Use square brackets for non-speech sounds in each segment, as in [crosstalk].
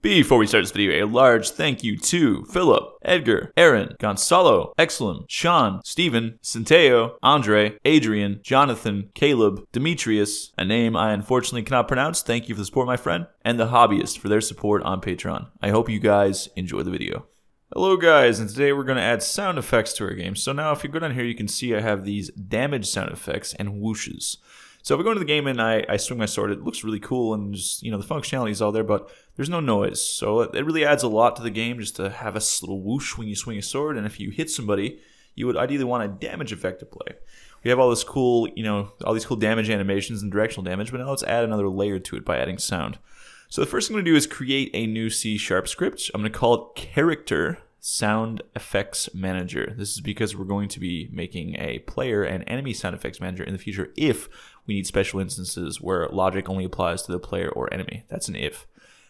Before we start this video, a large thank you to Philip, Edgar, Aaron, Gonzalo, Exelum, Sean, Stephen, Centeo, Andre, Adrian, Jonathan, Caleb, Demetrius, a name I unfortunately cannot pronounce. Thank you for the support, my friend, and the hobbyist for their support on Patreon. I hope you guys enjoy the video. Hello guys, and today we're going to add sound effects to our game. So now if you go down here, you can see I have these damage sound effects and whooshes. So if I go into the game and I, I swing my sword, it looks really cool and just, you know, the functionality is all there, but there's no noise. So it, it really adds a lot to the game just to have a little whoosh when you swing a sword. And if you hit somebody, you would ideally want a damage effect to play. We have all this cool, you know, all these cool damage animations and directional damage, but now let's add another layer to it by adding sound. So the first thing I'm going to do is create a new C Sharp script. I'm going to call it character sound effects manager. This is because we're going to be making a player and enemy sound effects manager in the future if we need special instances where logic only applies to the player or enemy. That's an if.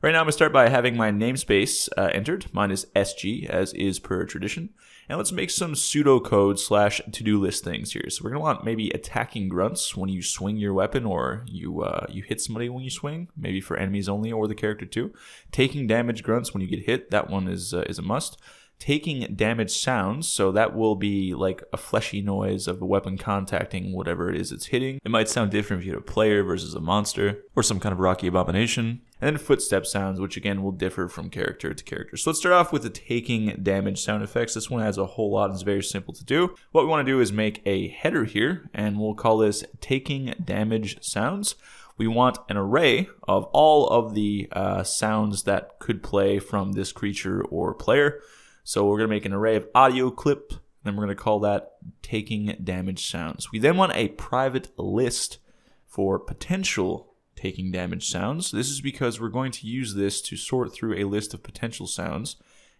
Right now I'm going to start by having my namespace uh, entered. Mine is SG, as is per tradition. And let's make some pseudocode slash to-do list things here. So we're to want maybe attacking grunts when you swing your weapon or you uh, you hit somebody when you swing, maybe for enemies only or the character too. Taking damage grunts when you get hit, that one is, uh, is a must taking damage sounds, so that will be like a fleshy noise of a weapon contacting whatever it is it's hitting. It might sound different if you hit a player versus a monster, or some kind of rocky abomination. And then footstep sounds, which again will differ from character to character. So let's start off with the taking damage sound effects. This one has a whole lot and it's very simple to do. What we want to do is make a header here, and we'll call this taking damage sounds we want an array of all of the uh, sounds that could play from this creature or player. So we're going to make an array of audio clip, and we're going to call that taking damage sounds. We then want a private list for potential taking damage sounds. This is because we're going to use this to sort through a list of potential sounds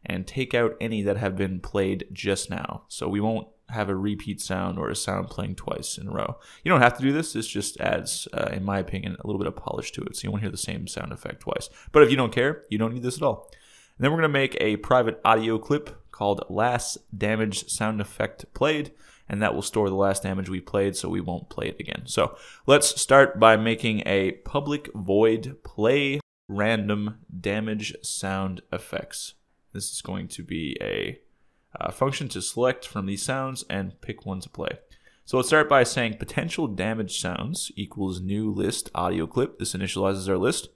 and take out any that have been played just now. So we won't have a repeat sound or a sound playing twice in a row. You don't have to do this. This just adds, uh, in my opinion, a little bit of polish to it. So you won't hear the same sound effect twice. But if you don't care, you don't need this at all. And then we're going to make a private audio clip called last damage sound effect played and that will store the last damage we played so we won't play it again. So let's start by making a public void play random damage sound effects. This is going to be a uh, function to select from these sounds and pick one to play. So let's start by saying potential damage sounds equals new list audio clip. This initializes our list.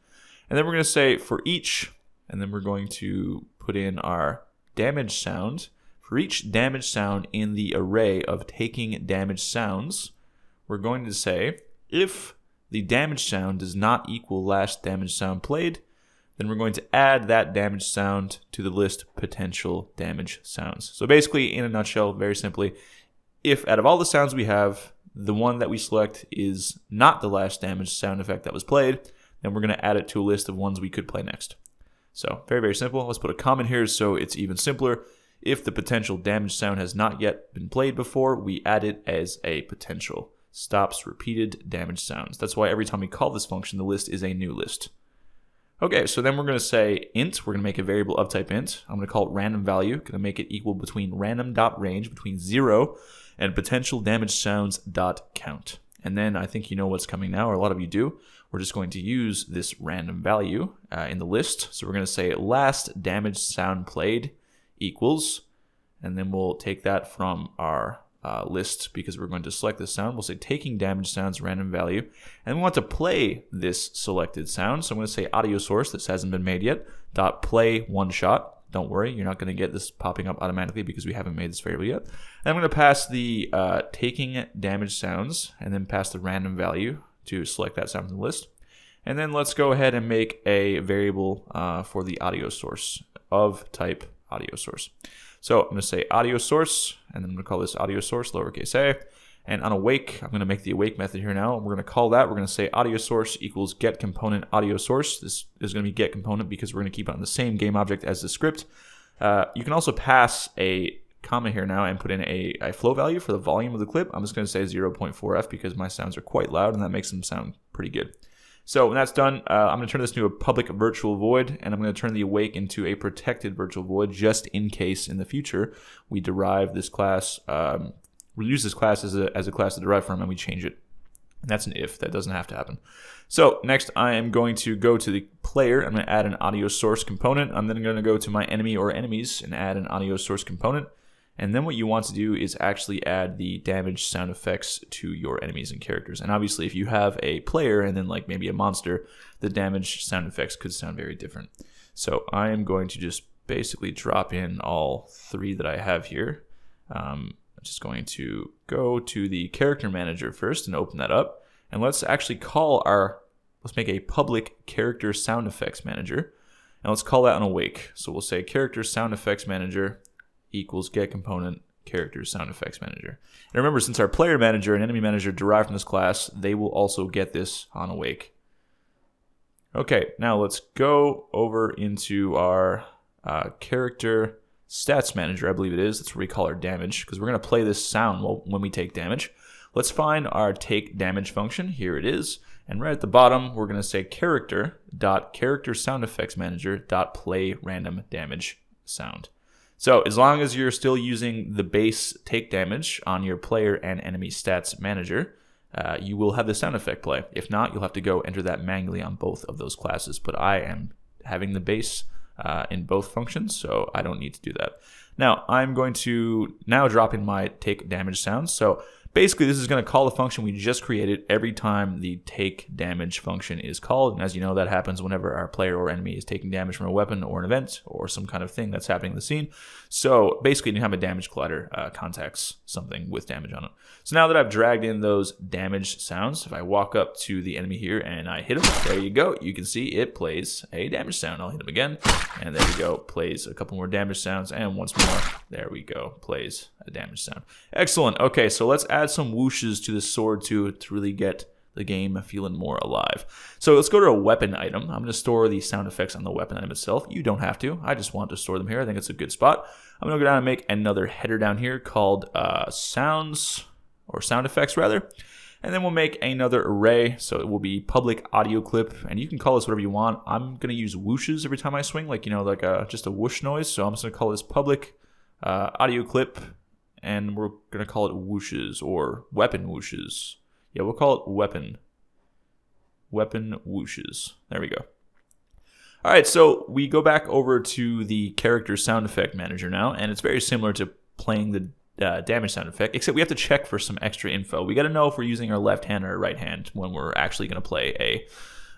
And then we're going to say for each and then we're going to put in our damage sound. For each damage sound in the array of taking damage sounds, we're going to say if the damage sound does not equal last damage sound played, then we're going to add that damage sound to the list potential damage sounds. So basically, in a nutshell, very simply, if out of all the sounds we have, the one that we select is not the last damage sound effect that was played, then we're going to add it to a list of ones we could play next. So very, very simple. Let's put a comment here so it's even simpler. If the potential damage sound has not yet been played before, we add it as a potential. Stops repeated damage sounds. That's why every time we call this function, the list is a new list. Okay, so then we're going to say int. We're going to make a variable of type int. I'm going to call it random value. Going to make it equal between random dot range between zero and potential damage sounds dot count. And then I think you know what's coming now, or a lot of you do. We're just going to use this random value uh, in the list. So we're going to say last damage sound played equals, and then we'll take that from our uh, list because we're going to select the sound. We'll say taking damage sounds random value, and we want to play this selected sound. So I'm going to say audio source. This hasn't been made yet. Dot play one shot. Don't worry, you're not going to get this popping up automatically because we haven't made this variable yet. And I'm going to pass the uh, taking damage sounds and then pass the random value to select that sound from the list. And then let's go ahead and make a variable uh, for the audio source of type audio source. So I'm going to say audio source, and then I'm going to call this audio source, lowercase a. And on awake, I'm going to make the awake method here now. We're going to call that. We're going to say audio source equals get component audio source. This is going to be get component because we're going to keep it on the same game object as the script. Uh, you can also pass a comma here now and put in a, a float value for the volume of the clip. I'm just going to say 0.4f because my sounds are quite loud and that makes them sound pretty good. So when that's done, uh, I'm going to turn this into a public virtual void, and I'm going to turn the awake into a protected virtual void just in case in the future we derive this class um, we use this class as a, as a class to derive from and we change it. And that's an if. That doesn't have to happen. So next I am going to go to the player. I'm going to add an audio source component. I'm then going to go to my enemy or enemies and add an audio source component. And then what you want to do is actually add the damage sound effects to your enemies and characters. And obviously if you have a player and then like maybe a monster, the damage sound effects could sound very different. So I am going to just basically drop in all three that I have here. Um, I'm just going to go to the character manager first and open that up. And let's actually call our, let's make a public character sound effects manager. And let's call that an awake. So we'll say character sound effects manager equals get component character sound effects manager. And remember, since our player manager and enemy manager derive from this class, they will also get this on awake. Okay, now let's go over into our uh, character stats manager, I believe it is. That's where we call our damage, because we're going to play this sound when we take damage. Let's find our take damage function. Here it is. And right at the bottom, we're going to say character dot character sound effects manager dot play random damage sound. So as long as you're still using the base take damage on your player and enemy stats manager, uh, you will have the sound effect play. If not, you'll have to go enter that manually on both of those classes. But I am having the base uh, in both functions, so I don't need to do that. Now, I'm going to now drop in my take damage sounds. So Basically, this is going to call the function we just created every time the take damage function is called. And as you know, that happens whenever our player or enemy is taking damage from a weapon or an event or some kind of thing that's happening in the scene. So basically, anytime a damage collider uh, contacts something with damage on it. So now that I've dragged in those damage sounds, if I walk up to the enemy here and I hit him, there you go. You can see it plays a damage sound. I'll hit him again. And there we go. Plays a couple more damage sounds. And once more, there we go. Plays a damage sound. Excellent. Okay, so let's add some whooshes to the sword to, to really get the game feeling more alive. So let's go to a weapon item. I'm going to store the sound effects on the weapon item itself. You don't have to. I just want to store them here. I think it's a good spot. I'm going to go down and make another header down here called uh, sounds or sound effects rather. And then we'll make another array. So it will be public audio clip. And you can call this whatever you want. I'm going to use whooshes every time I swing, like, you know, like a, just a whoosh noise. So I'm just going to call this public uh, audio clip and we're going to call it whooshes or weapon whooshes. Yeah, we'll call it weapon. Weapon whooshes. There we go. All right, so we go back over to the character sound effect manager now, and it's very similar to playing the uh, damage sound effect, except we have to check for some extra info. We got to know if we're using our left hand or our right hand when we're actually going to play a,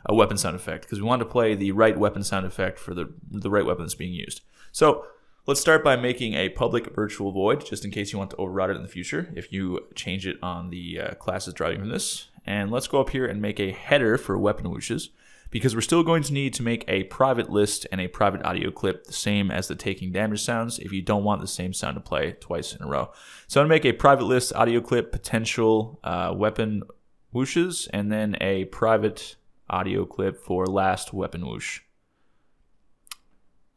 a weapon sound effect, because we want to play the right weapon sound effect for the, the right weapon that's being used. So Let's start by making a public virtual void, just in case you want to override it in the future, if you change it on the uh, classes driving from this. And let's go up here and make a header for weapon whooshes, because we're still going to need to make a private list and a private audio clip, the same as the taking damage sounds, if you don't want the same sound to play twice in a row. So I'm to make a private list audio clip, potential uh, weapon whooshes, and then a private audio clip for last weapon whoosh.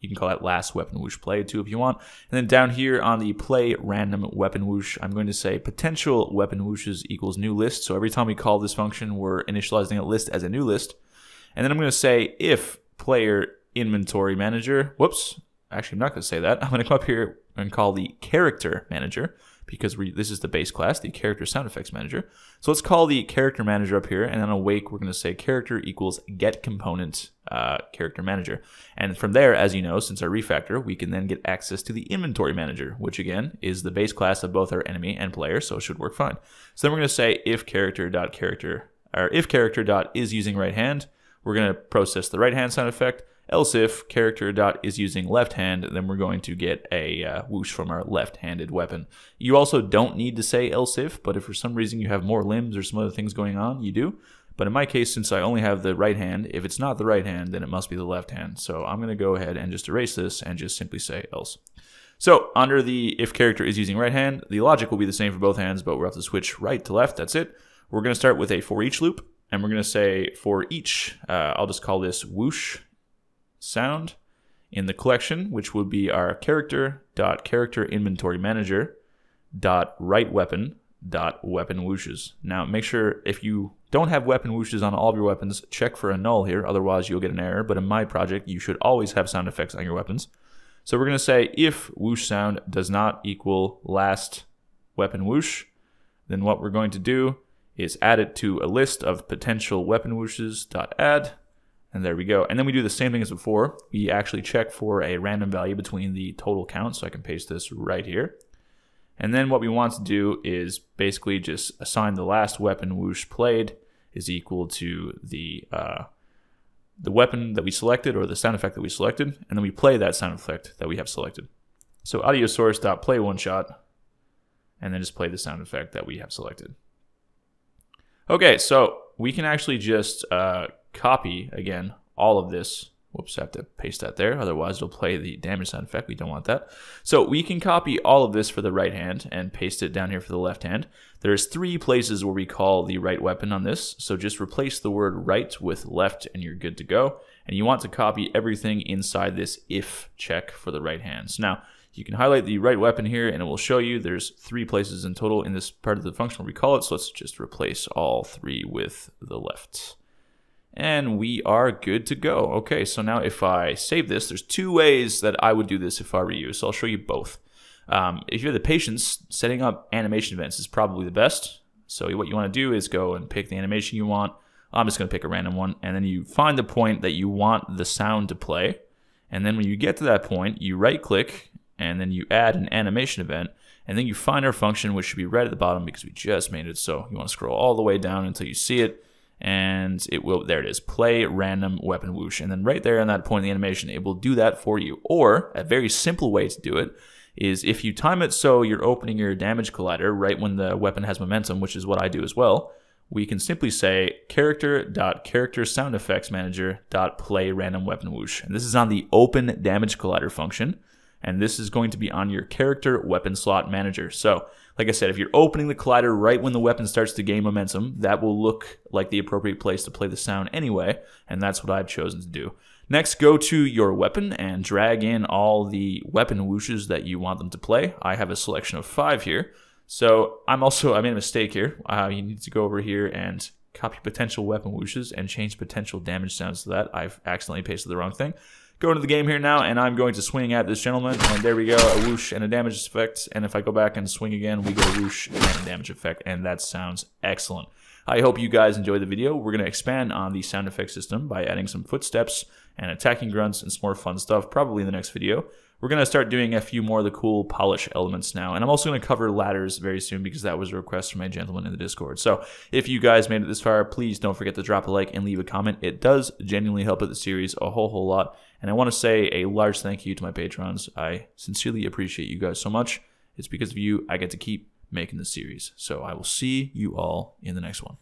You can call that last weapon whoosh play too if you want. And then down here on the play random weapon whoosh, I'm going to say potential weapon whooshes equals new list. So every time we call this function, we're initializing a list as a new list. And then I'm going to say if player inventory manager, whoops, actually I'm not going to say that. [laughs] I'm going to come up here and call the character manager because we, this is the base class, the character sound effects manager. So let's call the character manager up here, and then awake, we're going to say character equals get component uh, character manager. And from there, as you know, since our refactor, we can then get access to the inventory manager, which again is the base class of both our enemy and player, so it should work fine. So then we're going to say if character dot character, or if character dot is using right hand, we're going to process the right hand sound effect, Else if character dot is using left hand, then we're going to get a uh, whoosh from our left-handed weapon. You also don't need to say else if, but if for some reason you have more limbs or some other things going on, you do. But in my case, since I only have the right hand, if it's not the right hand, then it must be the left hand. So I'm going to go ahead and just erase this and just simply say else. So under the if character is using right hand, the logic will be the same for both hands, but we'll have to switch right to left. That's it. We're going to start with a for each loop, and we're going to say for each, uh, I'll just call this whoosh sound in the collection, which would be our character dot character inventory manager dot right weapon dot weapon whooshes. Now make sure if you don't have weapon whooshes on all of your weapons, check for a null here, otherwise you'll get an error. But in my project, you should always have sound effects on your weapons. So we're going to say if whoosh sound does not equal last weapon whoosh, then what we're going to do is add it to a list of potential weapon whooshes dot add, and there we go. And then we do the same thing as before. We actually check for a random value between the total count, so I can paste this right here. And then what we want to do is basically just assign the last weapon whoosh played is equal to the uh, the weapon that we selected or the sound effect that we selected, and then we play that sound effect that we have selected. So audio source dot play one shot, and then just play the sound effect that we have selected. Okay, so we can actually just uh, copy again all of this Whoops, I have to paste that there. Otherwise, it'll play the damage sound effect. We don't want that. So we can copy all of this for the right hand and paste it down here for the left hand. There's three places where we call the right weapon on this. So just replace the word right with left and you're good to go. And you want to copy everything inside this if check for the right hand. So now you can highlight the right weapon here and it will show you there's three places in total in this part of the function where we call it. So let's just replace all three with the left and we are good to go. Okay, so now if I save this, there's two ways that I would do this if I were you, so I'll show you both. Um, if you have the patience, setting up animation events is probably the best. So what you want to do is go and pick the animation you want. I'm just going to pick a random one, and then you find the point that you want the sound to play. And then when you get to that point, you right click, and then you add an animation event, and then you find our function, which should be right at the bottom because we just made it. So you want to scroll all the way down until you see it and it will there it is play random weapon whoosh. And then right there on that point in the animation it will do that for you. Or a very simple way to do it is if you time it so you're opening your damage collider right when the weapon has momentum which is what I do as well we can simply say character dot character sound effects manager dot play random weapon whoosh. And this is on the open damage collider function and this is going to be on your character weapon slot manager. So, like I said, if you're opening the collider right when the weapon starts to gain momentum, that will look like the appropriate place to play the sound anyway, and that's what I've chosen to do. Next, go to your weapon and drag in all the weapon whooshes that you want them to play. I have a selection of five here. So I'm also, I made a mistake here. Uh, you need to go over here and copy potential weapon whooshes and change potential damage sounds to that. I've accidentally pasted the wrong thing. Go into the game here now, and I'm going to swing at this gentleman, and there we go, a whoosh and a damage effect, and if I go back and swing again, we get a whoosh and a damage effect, and that sounds excellent. I hope you guys enjoyed the video. We're going to expand on the sound effect system by adding some footsteps and attacking grunts and some more fun stuff, probably in the next video. We're going to start doing a few more of the cool polish elements now. And I'm also going to cover ladders very soon because that was a request from a gentleman in the Discord. So if you guys made it this far, please don't forget to drop a like and leave a comment. It does genuinely help out the series a whole, whole lot. And I want to say a large thank you to my patrons. I sincerely appreciate you guys so much. It's because of you I get to keep making the series. So I will see you all in the next one.